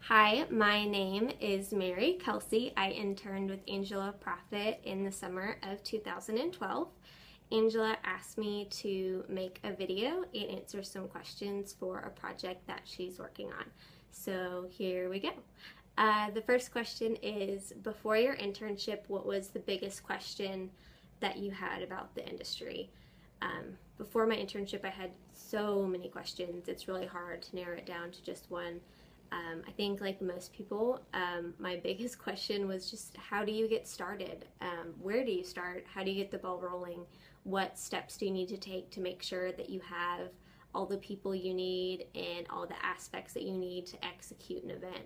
Hi, my name is Mary Kelsey. I interned with Angela Proffitt in the summer of 2012. Angela asked me to make a video and answer some questions for a project that she's working on. So here we go. Uh, the first question is Before your internship, what was the biggest question that you had about the industry? Um, before my internship, I had so many questions. It's really hard to narrow it down to just one. Um, I think, like most people, um, my biggest question was just how do you get started? Um, where do you start? How do you get the ball rolling? What steps do you need to take to make sure that you have all the people you need and all the aspects that you need to execute an event?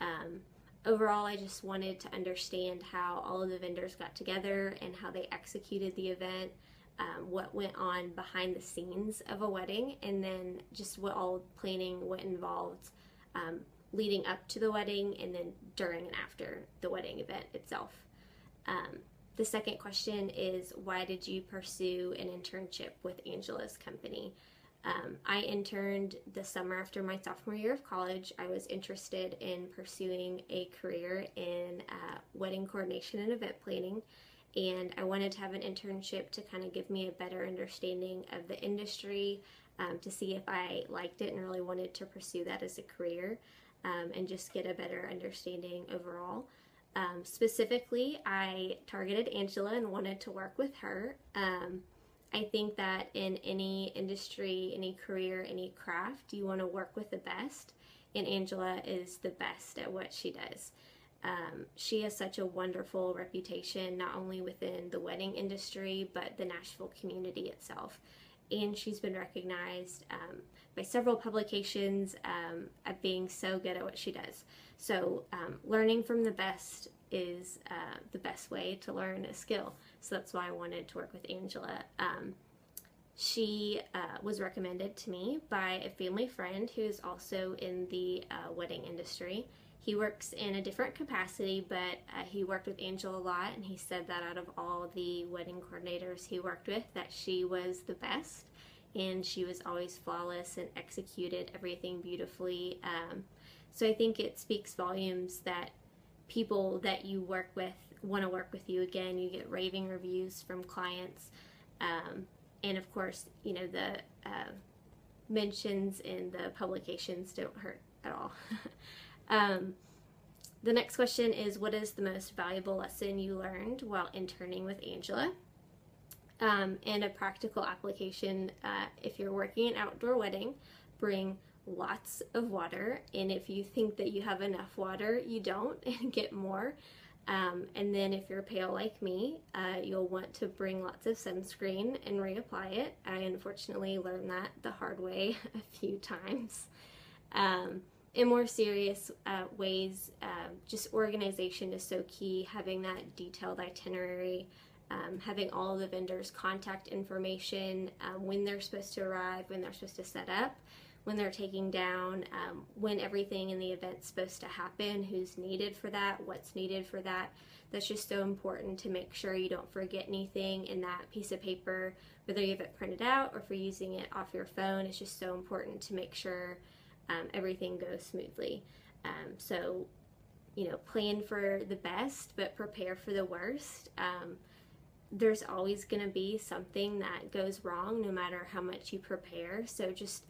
Um, overall, I just wanted to understand how all of the vendors got together and how they executed the event. Um, what went on behind the scenes of a wedding, and then just what all planning, what involved um, leading up to the wedding and then during and after the wedding event itself. Um, the second question is why did you pursue an internship with Angela's company? Um, I interned the summer after my sophomore year of college. I was interested in pursuing a career in uh, wedding coordination and event planning, and I wanted to have an internship to kind of give me a better understanding of the industry, um, to see if I liked it and really wanted to pursue that as a career um, and just get a better understanding overall. Um, specifically, I targeted Angela and wanted to work with her. Um, I think that in any industry, any career, any craft, you want to work with the best, and Angela is the best at what she does. Um, she has such a wonderful reputation, not only within the wedding industry, but the Nashville community itself and she's been recognized um, by several publications um, at being so good at what she does. So, um, learning from the best is uh, the best way to learn a skill. So, that's why I wanted to work with Angela. Um, she uh, was recommended to me by a family friend who is also in the uh, wedding industry. He works in a different capacity, but uh, he worked with Angel a lot, and he said that out of all the wedding coordinators he worked with, that she was the best, and she was always flawless and executed everything beautifully. Um, so I think it speaks volumes that people that you work with want to work with you again. You get raving reviews from clients, um, and of course, you know the uh, mentions in the publications don't hurt at all. Um, the next question is What is the most valuable lesson you learned while interning with Angela? Um, and a practical application uh, if you're working an outdoor wedding, bring lots of water. And if you think that you have enough water, you don't and get more. Um, and then if you're pale like me, uh, you'll want to bring lots of sunscreen and reapply it. I unfortunately learned that the hard way a few times. Um, in more serious uh, ways, uh, just organization is so key. Having that detailed itinerary, um, having all the vendors' contact information, um, when they're supposed to arrive, when they're supposed to set up, when they're taking down, um, when everything in the event's supposed to happen, who's needed for that, what's needed for that. That's just so important to make sure you don't forget anything in that piece of paper, whether you have it printed out or for using it off your phone. It's just so important to make sure um, everything goes smoothly. Um, so, you know, plan for the best, but prepare for the worst. Um, there's always going to be something that goes wrong no matter how much you prepare. So, just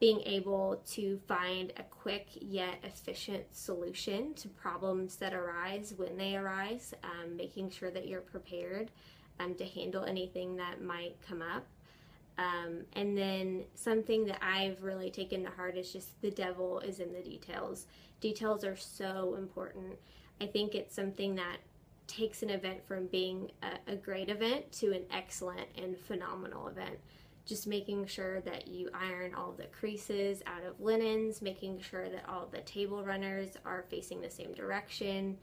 being able to find a quick yet efficient solution to problems that arise when they arise, um, making sure that you're prepared um, to handle anything that might come up. Um, and then something that I've really taken to heart is just the devil is in the details. Details are so important. I think it's something that takes an event from being a, a great event to an excellent and phenomenal event. Just making sure that you iron all the creases out of linens, making sure that all the table runners are facing the same direction.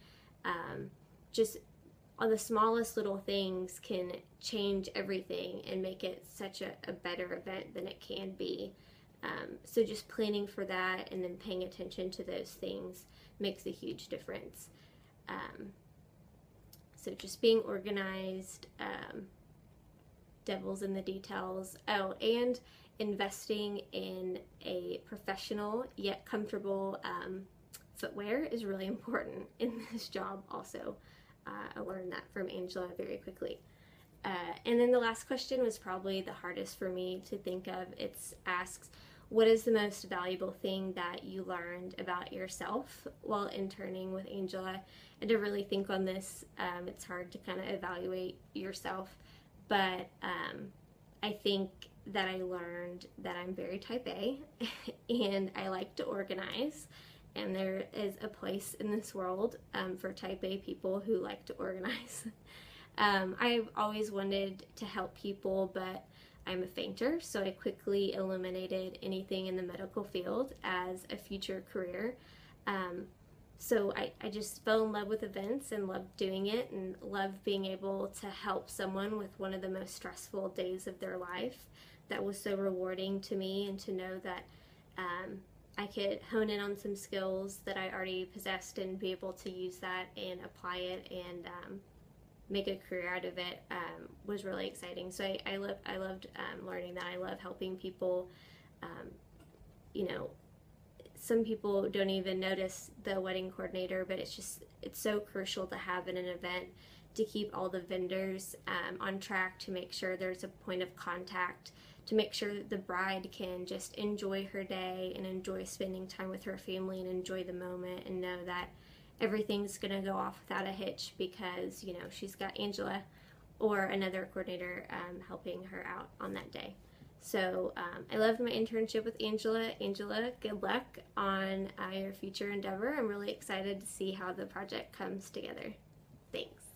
Um, just all the smallest little things can change everything and make it such a, a better event than it can be. Um, so just planning for that and then paying attention to those things makes a huge difference. Um, so just being organized, um, devils in the details. Oh, and investing in a professional yet comfortable um, footwear is really important in this job also. Uh, I learned that from Angela very quickly. Uh, and then the last question was probably the hardest for me to think of. It asks, what is the most valuable thing that you learned about yourself while interning with Angela? And to really think on this, um, it's hard to kind of evaluate yourself, but um, I think that I learned that I'm very type A and I like to organize. And there is a place in this world um, for type A people who like to organize. um, I've always wanted to help people, but I'm a fainter, so I quickly eliminated anything in the medical field as a future career. Um, so I, I just fell in love with events and loved doing it and loved being able to help someone with one of the most stressful days of their life. That was so rewarding to me and to know that um, I could hone in on some skills that I already possessed and be able to use that and apply it and um, make a career out of it um, was really exciting. So I, I, lo- I loved um, learning that. I love helping people. Um, you know, some people don't even notice the wedding coordinator, but it's just it's so crucial to have in an event to keep all the vendors um, on track to make sure there's a point of contact to make sure that the bride can just enjoy her day and enjoy spending time with her family and enjoy the moment and know that everything's going to go off without a hitch because you know she's got angela or another coordinator um, helping her out on that day so um, I loved my internship with Angela. Angela, good luck on uh, your future endeavor. I'm really excited to see how the project comes together. Thanks.